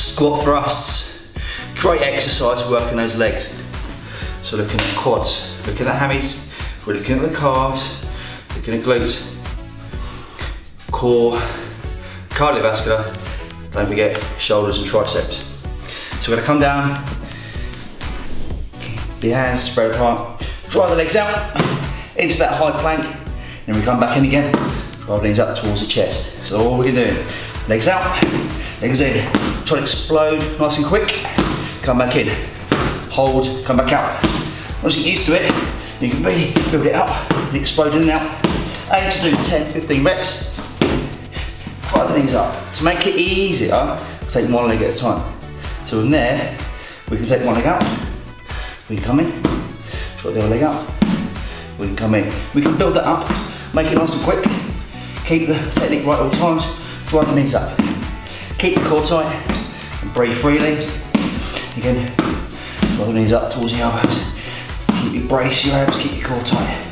Squat thrusts, great exercise working those legs. So looking at quads, looking at the hammies, we're looking at the calves, looking at glutes, core, cardiovascular, don't forget shoulders and triceps. So we're gonna come down, the hands spread apart, drive the legs out into that high plank, and we come back in again, drive the knees up towards the chest. So all we're doing, legs out, legs in, try to explode nice and quick, come back in, hold, come back out. Once you get used to it, you can really build it up and explode in and out. Aim to do 10, 15 reps. Drive the knees up. To make it easier, take one leg at a time. So from there, we can take one leg out, we can come in, drop the other leg up, we can come in. We can build that up, make it nice and quick, keep the technique right all times, drive the knees up. Keep the core tight and breathe freely. Again, draw the knees up towards the elbows. Keep your brace, your abs, keep your core tight.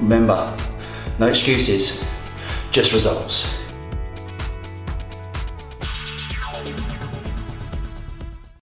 Remember, no excuses, just results you